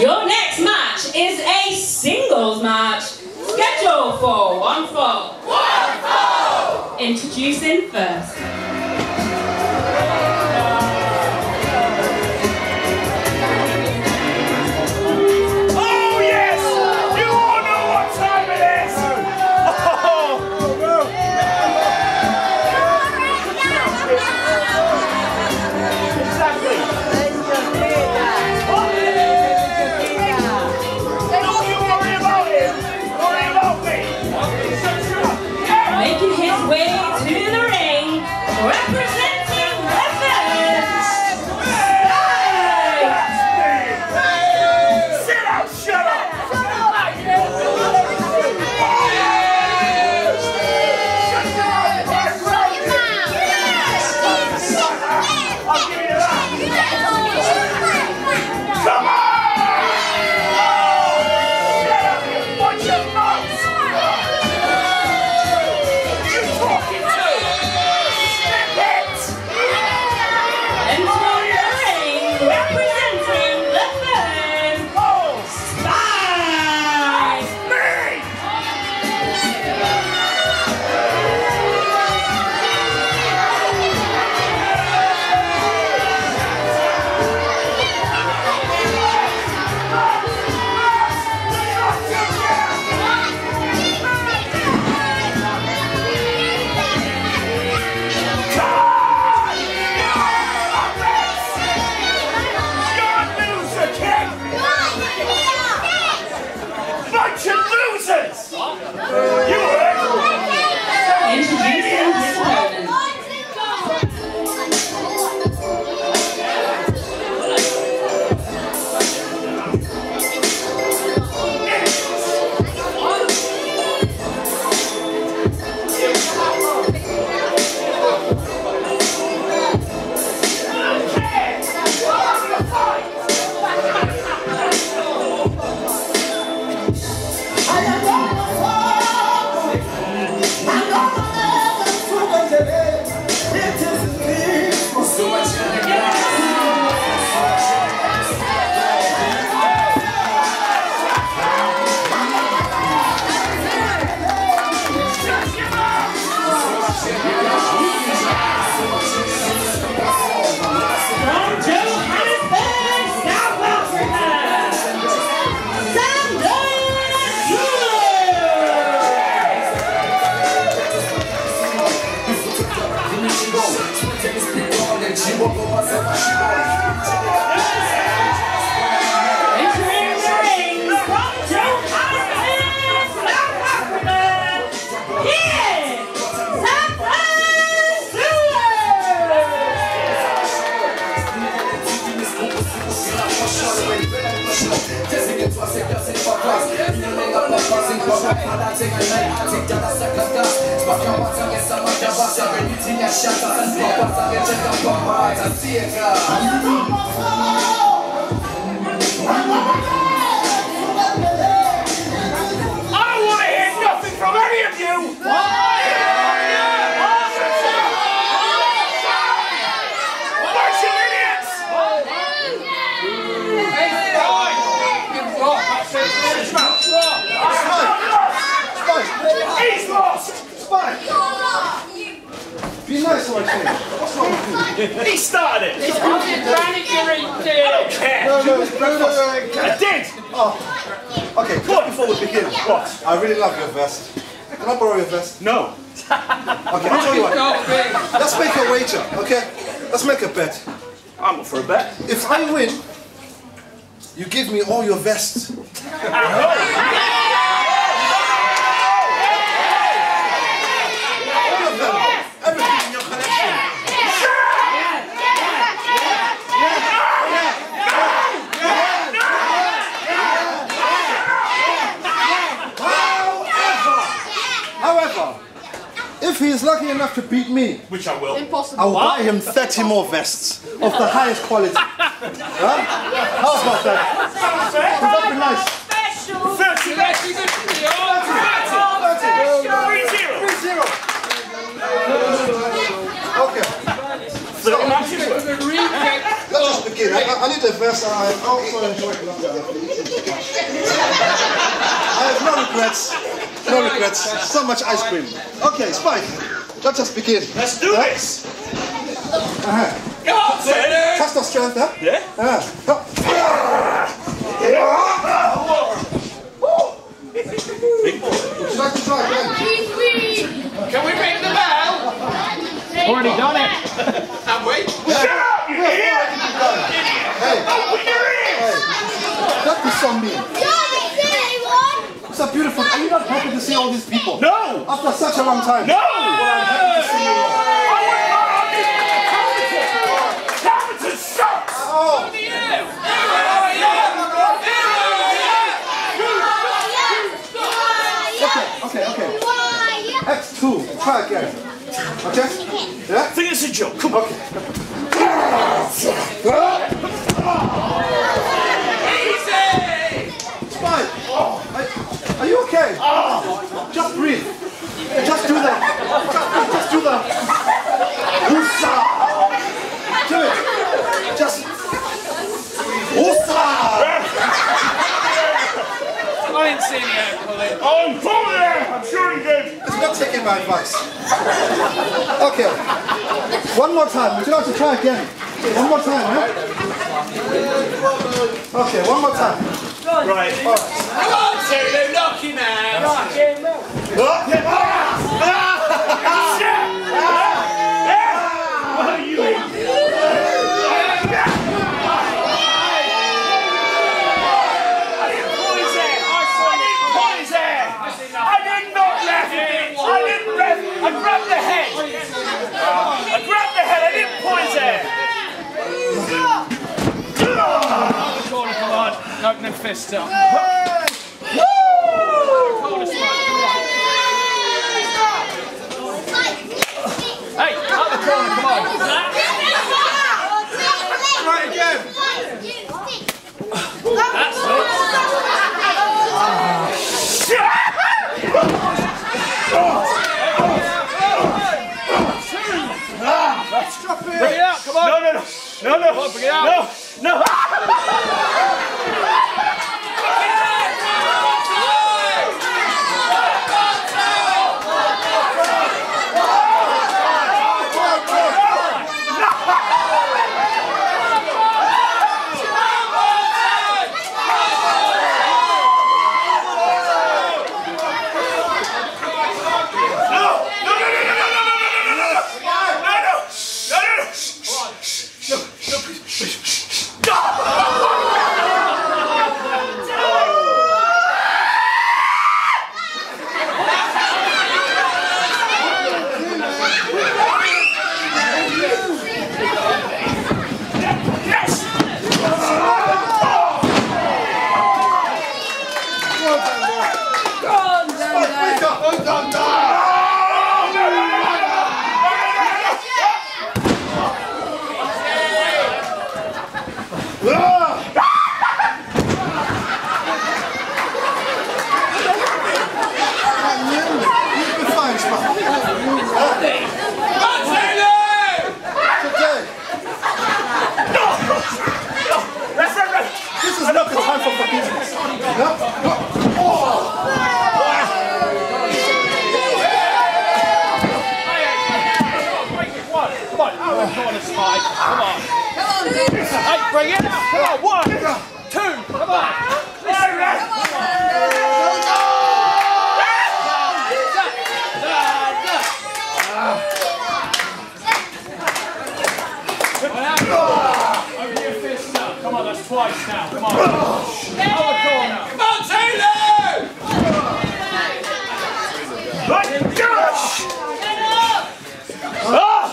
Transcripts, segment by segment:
Your next match is a singles match scheduled for one fall. One fall! Introducing first. I lost! Be nice to my team. What's wrong with you? He started it! I don't care! No, no, no, no, no, no. I did! Oh. Okay, just before we begin, What? I really love your vest. Can I borrow your vest? No. Okay, I'll tell you what. Let's make a wager, okay? Let's make a bet. I'm up for a bet. If I win, you give me all your vests. All of them. Everything in your collection. However, however, if he is lucky enough to beat me, Which I will. I will buy him 30 more vests of the highest quality. Huh? How about that? Would that be nice? Special 30 vests! 3-0. Okay. Little matches worth. Let's highest vest. I also enjoyed it. I have no regrets. No regrets. So much ice cream. Okay, Spike. Let us begin. Let's do Yeah? this. Uh-huh. Come on, Taylor. Test of strength, huh? Yeah? Uh, would you like to try again? Can we ring the bell? Already done it. Have we? Shut up, you idiot! Hey, Open your ears! hey. Don't be so mean. It's a beautiful. Are you not happy to see all these people? No! After such a long time. No! I'm happy to see you all. I wouldn't lie on this. Hamilton sucks! Oh, okay, okay, okay. X2. Try again. Okay? Yeah? I think it's a joke. Come on. Okay. Spike, are, are you okay? Ah, just breathe. Just do that. Just, just do that. Woosah! Do it. Just. Woosah! I didn't see any out, Colin. Oh, I'm full there! I'm sure he did. It's not taking my advice. Okay. One more time. Would you like to try again? One more time, huh? Okay, one more time. Right. All right. Come on, Taylor, knock him out. What are you in? I didn't pull. I didn't pull his hair. I did not left it. I didn't left. Grabbed the head. I grabbed the head. I didn't pull his hair. Corner, come on. Open them fists up. Corner, Spike, come on. Hey, out the corner, come on. Try again. Bring it. out, come on. No, no, no. No, no. Come on, bring it out. No. Twice now. Come on. Out the corner. Come on, Taylor! Right, gosh! Ah!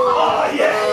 Oh, yeah!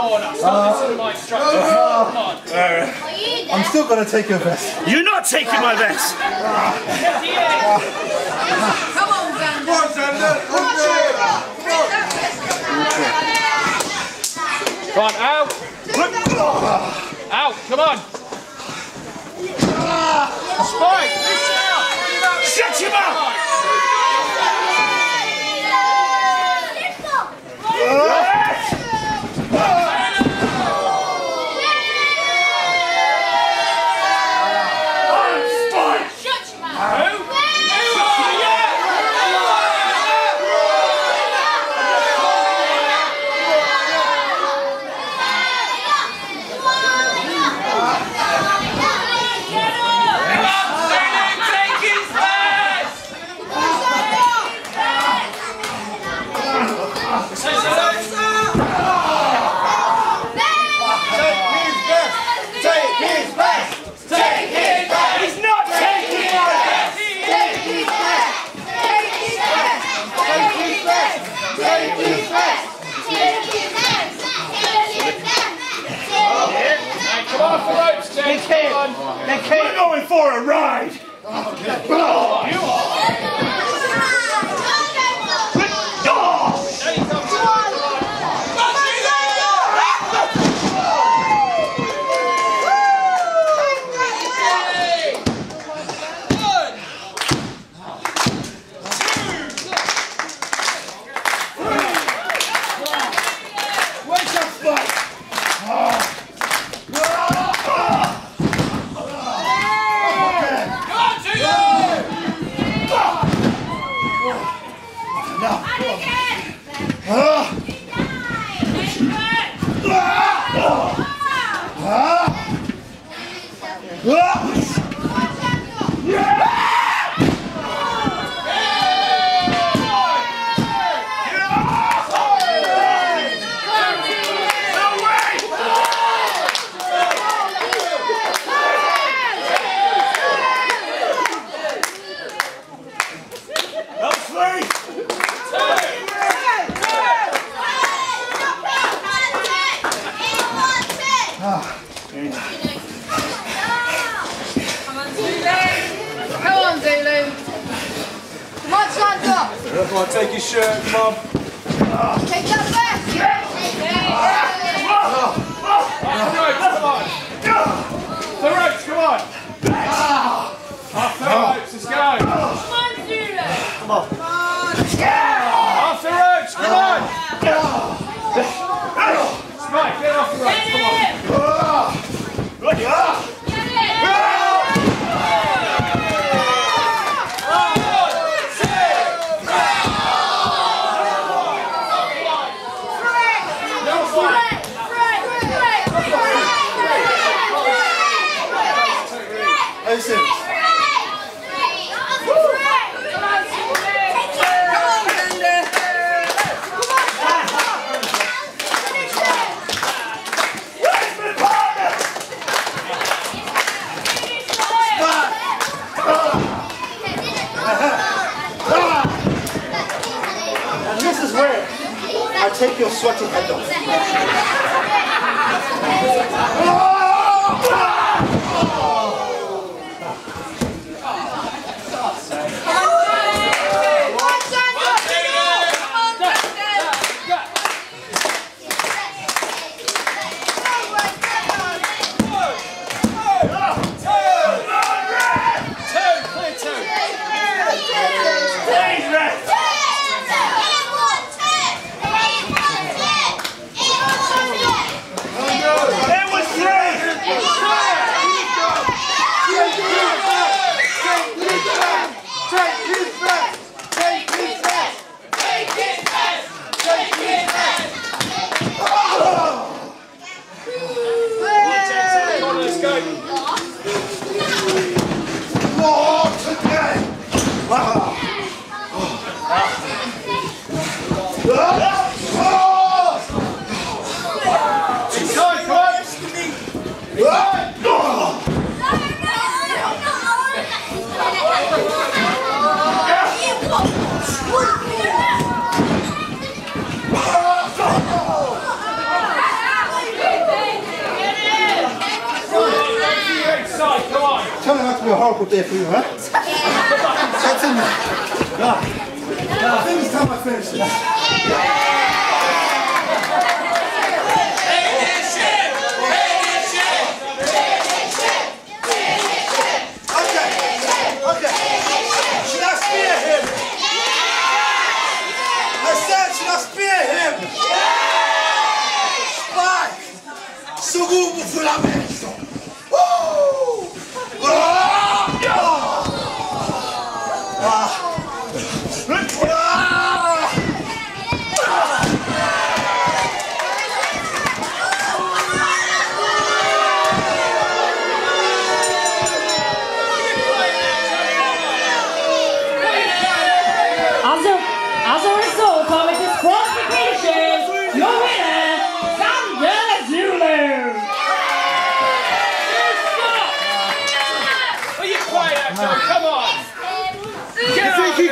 corner. Stop listening to my instructions. Come on. I'm still gonna take your vest. You're not taking my vest. Come on, end. Come on, Zanda. Come on, out. Out, come on. Spike, listen out. Shut your mouth. I'm Spike. He's not taking my vest. Hey, come on for ropes, James. Come on. We're going for a ride. Oh, There you come. where's your Spike? No way! Elsley! Come on, Zulu. Come on, Zanda. Come on, take your shirt, come. Take that vest. The ropes, come on. Ah, off the ropes, let's go. Come on, Judo! Come on! Off the ropes, come on. Spike, get off the ropes, come on. と。je harkel voor u, hè? Zet hem. Ja. Ja. Finish dan maar finish. Ja. Sugubo Flamengo!